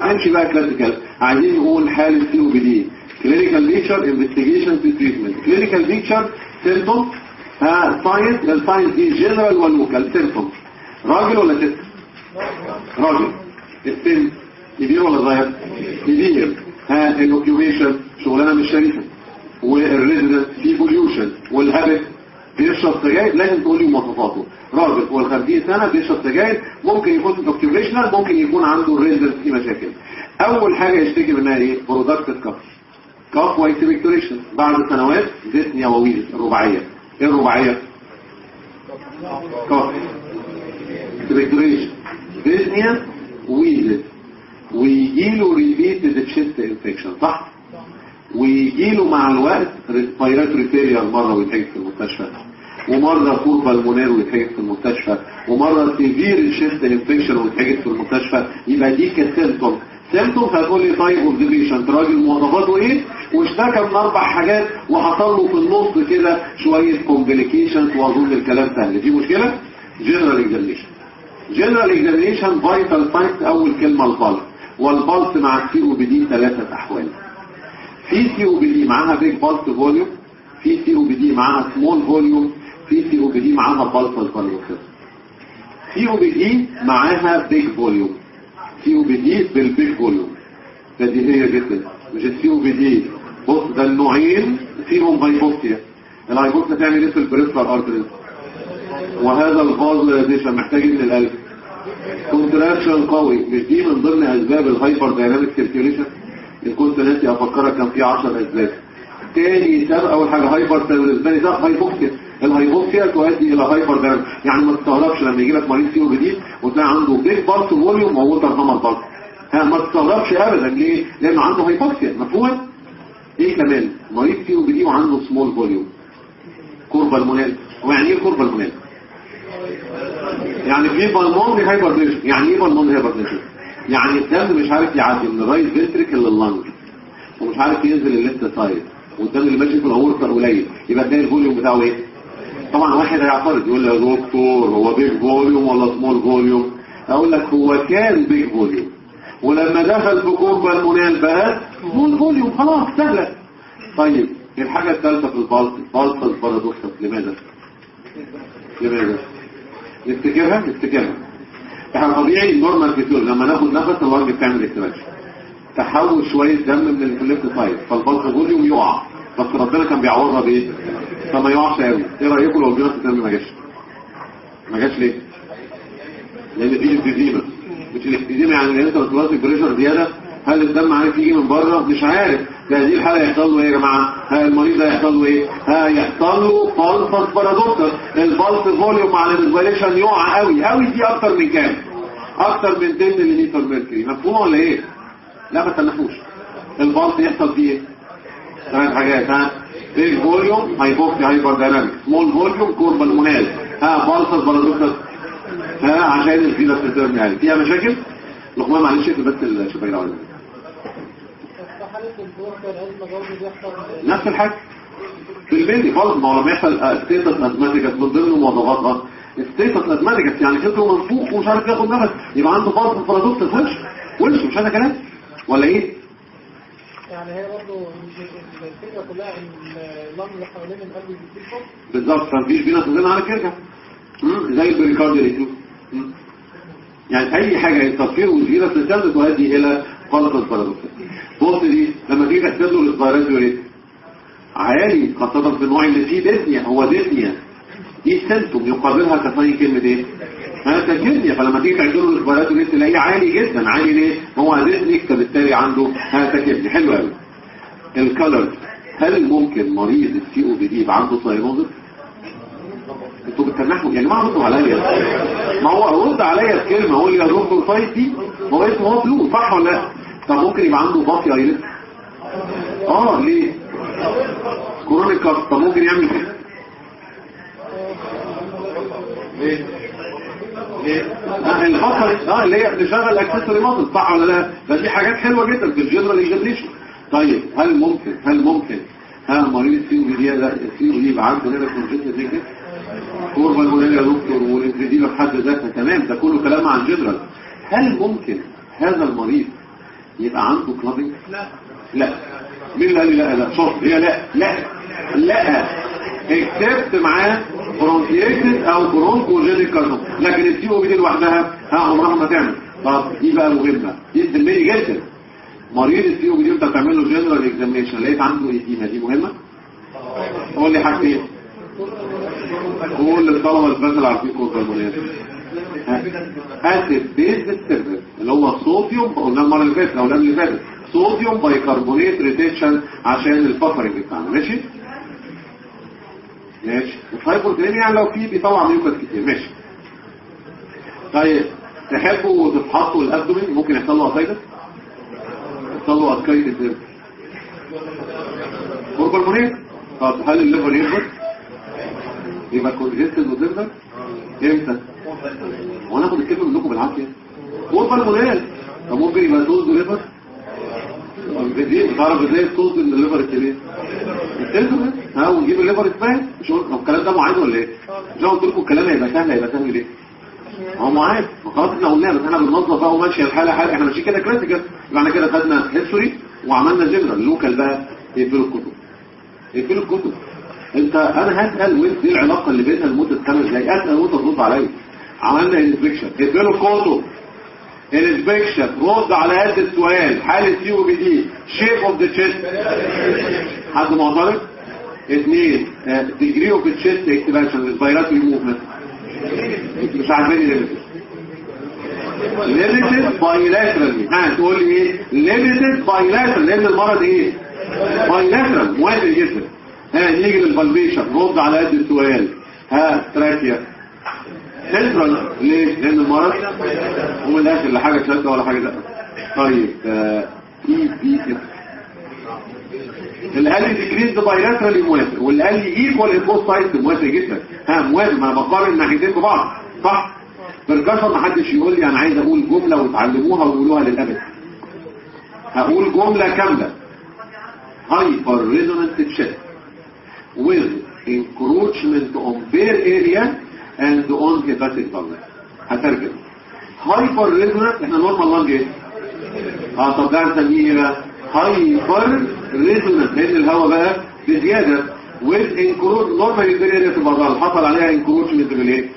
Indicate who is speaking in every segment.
Speaker 1: هنمشي بقى classical عايزين نقول حالة COPD clinical picture investigation to treatment clinical picture symptom ها signs ال signs دي general و local symptom راجل ولا ست راجل السن كبير ولا صغير كبير ها ال occupation شغلانه مش شريفه وال residence في pollution وال habit بيشرب سجاير لازم تقول لي مواصفاته. راجل فوق ال 50 سنة بيشرب سجاير ممكن يكون occupational ممكن يكون عنده ال residence في مشاكل. أول حاجة يشتكي منها إيه؟ productive cough cough و expectoration بعد سنوات dyspnea و wheeze الرباعية. إيه الرباعية؟ cough expectoration dyspnea wheeze ويجيله repeated chest infection صح؟ ويجيله مع الوقت respiratory failure مرة ويتحجز في المستشفى. ومرة cor pulmonale ويتحجز في المستشفى ومرة سيفير شيست انفكشن ويتحجز في المستشفى يبقى دي ك symptom symptom. هتقول لي طيب observation راجل مواصفاته إيه؟ واشتكى من أربع حاجات وحصل له في النص كده شوية complications وأظن الكلام سهل. دي مشكلة؟ general examination general examination vital signs أول كلمة ال pulse وال pulse مع ال COPD ثلاثة أحوال. في COPD معاها big pulse volume في COPD معاها small volume في COPD معاها pulse volume COPD معاها big volume COPD بال big volume فدي هي جدا. مش ال COPD بص ده النوعين فيهم hypoxia. ال hypoxia تعمل إيه في ال peripheral arteries وهذا ال vasodilatation محتاج من القلب contraction قوي. مش دي من ضمن أسباب ال hyperdynamic circulation ان كنت ناسي أفكرك كان في 10 أسباب. تاني سبب أول حاجة hyper بالنسبة لي ده hypoxia. ال hypoxia تؤدي إلى hyperdynamic يعني ما تستغربش لما يجي لك مريض COPD وتلاقي عنده big pulse volume water hammer pulse ها ما تستغربش ابدا. ليه؟ لأنه عنده hypoxia مفهوم؟ إيه كمان؟ مريض COPD وعنده small volume cor pulmonale ويعني إيه cor pulmonale يعني في pulmonary hypertension يعني إيه pulmonary hypertension يعني الدم مش عارف يعدي من ال right ventricle لل lung ومش عارف ينزل ال left side والدم اللي ماشي في الاورطه قليل. يبقى ده ال volume بتاعه إيه؟ طبعا واحد هيعترض يقول لي يا دكتور هو big volume ولا small volume؟ أقول لك هو كان big volume. ولما دخل في cor pulmonale بقى small volume خلاص سهلة. طيب الحاجة الثالثة في ال pulse ال pulsus paradoxus لماذا؟ لماذا؟ نفتكرها؟ نفتكرها. إحنا طبيعي ال normal people لما ناخد نفس ال lung بتعمل attraction تحول شوية دم من ال left side فال pulse volume يقع بس ربنا كان بيعوضها بإيه؟ فما يقعش قوي إيه رأيكم لو الجنس الدم ما جاش؟ ما جاش ليه؟ لأن في emphysema مش ال emphysema يعني إن أنت بتوصل pressure زيادة هل الدم عارف يجي من بره؟ مش عارف. في هذه الحالة يحصل له إيه يا جماعة؟ ها المريض ده يحصل له إيه؟ ها يحصل له pulsus paradoxus ال pulse volume مع ال inspiration يقع قوي قوي دي أكتر من كام؟ أكتر من 10 ملم mercury. مفهوم ولا إيه؟ لا ما تنحوش ال pulse يحصل فيه إيه ثلاث حاجات ها؟ big volume hypoxia hyperdynamic small volume cor pulmonale ها pulsus paradoxus ها عشان الفيلا بتترمي يعني. فيها مشاكل؟ لقمان معلش اقفل بس الشباير على نفس الحاجة. في البيت خالص ما هو لما يحصل ستيتس ازماتيكس من ضمن مواصفاتها ستيتس ازماتيكس يعني صدره منفوخ ومش عارف ياخد نفس. يبقى عنده فرط بارادوكس وش وش؟ مش هذا كلام؟ ولا إيه؟
Speaker 2: يعني هي برضه الفكرة كلها إن اللنج اللي حوالين القلب بيزيد
Speaker 1: بالظبط فمفيش بينا تزين على كده زي البريكارديا يعني أي حاجة التفكير والزيادة تسلم تؤدي إلى غلط ال paradoxus بص دي لما تيجي تحسب له ال respiratory rate عالي خاصة في النوع اللي فيه dyspnea هو dyspnea دي symptom يقابلها كفاية كلمة إيه؟ ها tachypnea فلما تيجي تعمل له ال respiratory rate تلاقيه عالي جدا عالي ليه؟ هو dyspneic فبالتالي عنده tachypnea حلو قوي ال color هل ممكن مريض ال COPD يبقى عنده cyanosis؟ أنتوا بتتنحوا يعني ما ردوا عليا. ما هو رد عليا بكلمه قول لي يا دكتور دي هو اسمه هو بلو صح ولا لا؟ طب ممكن يبقى عنده باقي ايلت آه ليه؟ كورونيك كاف طب ممكن يعمل كده؟ ليه؟ ليه آه الفقر آه اللي هي بتشغل اكسسوري ماسل صح ولا لا؟ ده دي حاجات حلوة جدا في الجنرال اكزامينشن طيب هل ممكن هل ممكن؟ ها مريض السي أو دي ده السي أو دي يبقى عنده هنا كونجنت زي كده. cor pulmonale يا دكتور وال emphysema في حد ذاتها. تمام ده كله كلام عن جنرال. هل ممكن هذا المريض يبقى عنده clubbing
Speaker 2: لا.
Speaker 1: لا. مين اللي قال لي لا؟ لا. شرط هي لا. لا. لا. اكتبت معاه bronchiectasis أو bronchogenic carcinoma لكن ال COPD لوحدها ها عمرها ما تعمل طب دي بقى مهمه دي تهمني جدا. مريض ال COPD انت بتعمل له general examination لقيت عنده edema دي مهمة؟ قول لي حاجتين كل الطلبه الفاسل عارفين كود بالمونات اسيد بيز ديستربنس اللي هو صوديوم قلنا المرة اللي فاتت أو اللي فاتت. صوديوم بايكربونات ريتنشن عشان البفرنج بتاعنا. ماشي؟ ماشي. الهايبوكليميا يعني لو في بيطلع ميوكس كتير. ماشي. طيب. تحبوا تفحصوا الأبدومين؟ ممكن يحصل له اسايدس يحصل له اسكايتس هرمونات طب هل الليفر يكبر يبقى كونجستد وتقدر إمتى؟ وأنا اخد الكلمة منكم بالعافية. هرمونات طب ممكن يبقى توز ليفر دي تعرف إزاي الصوت الليفر الكبير. ها ونجيب الليفر سباك مش هو الكلام ده معاد ولا إيه؟ مش قلت لكم الكلام هيبقى سهل هيبقى سهل ليه؟ هو معاد. خلاص إحنا قلنا بس إحنا بننظف بقى وماشية الحالة حالة. إحنا ماشيين كده classical يبقى إحنا كده خدنا history وعملنا general local بقى يقفلوا الكتب. يقفلوا الكتب. انت أنا هسأل إيه العلاقة اللي بينها لمده خمس دقايق اسأل وانت ترد عليا. عملنا inspection يقفلوا الكتب. ال inspection رد على قد السؤال. حالة COPD shape of the chest حد معترض؟ اثنين ديجري اوف تشيست اكتباشن الفيروس موفمنت مش عارفين limited limited bilateral ها تقول لي إيه؟ limited bilateral لأن المرض إيه؟ bilateral موافق جدا. ها نيجي لل palpation رد على قد السؤال. ها trachea. central ليه؟ لأن المرض هو من الآخر لا حاجة شدة ولا حاجة لا طيب TVF ليه decrease bilateral موافق ليه equal ال both sides موافق جدا. ها موافق ما بقارن الناحيتين ببعض. صح؟ بال percussion ما حدش يقول لي أنا عايز أقول جملة وتعلموها وقولوها للأبد. هقول جملة كاملة. hyperresonant chest with encroachment on and on hepatic dullness هترجم hyperresonant إحنا normal lung إيه آه طب ده هنسميه إيه بقى hyperresonant لأن الهواء بقى بزياده with encroach normal ال bare area بعضها حصل عليها encroachment بالايه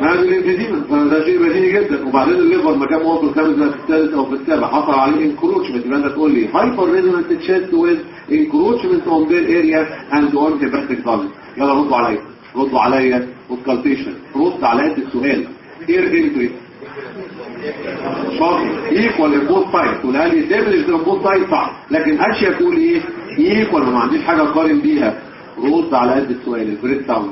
Speaker 1: هذا ال emphysema فده شيء بديهي جدا وبعدين ال liver ما كان موصل بقى في الثالث أو في السابع حصل عليه encroachment يبقى انت تقول لي hyperresonant chest with encroachment on bare area and on hepatic dullness يلا ردوا عليا ردوا عليا auscultation رد على قد السؤال air entry شاطر equal ال both sides تقولها لي دبلج ال both sides صح لكن اشياء تقول إيه؟ equal ما عنديش حاجة أقارن بيها. رد على قد السؤال ال breath sound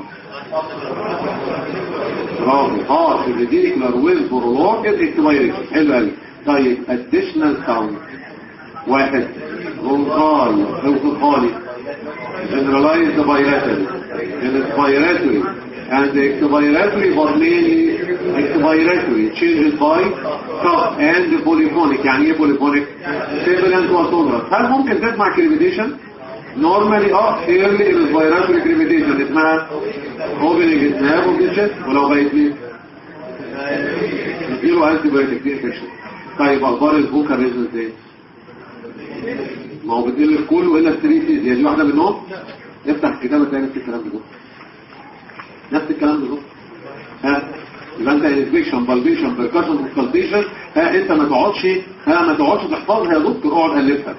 Speaker 1: برافو آه ال vesicular with prolonged expiration حلو قوي طيب. additional sound واحد. rhonchi rhonchi generalized bilateral inspiratory and expiratory but mainly expiratory changes by cough and polyphonic يعني إيه polyphonic sibilant وصورة هل ممكن تسمع كريبيتيشن normally آه early inspiratory crepidation اسمها opening snap of the chest ولو بقيت ليه نديله antibiotic دي infection طيب أخبار البوكا ريزنس إيه ما هو بتقل الكل والا الثريسيز هي دي واحدة منهم افتح الكتابه تلاقي نفس الكلام بالظبط نفس الكلام بالظبط. ها يبقى انت انفكشن بالبيشن بركشن كونسلتيشن ها انت ما تقعدش ها ما تقعدش تحفظها يا دكتور اقعد ألفها.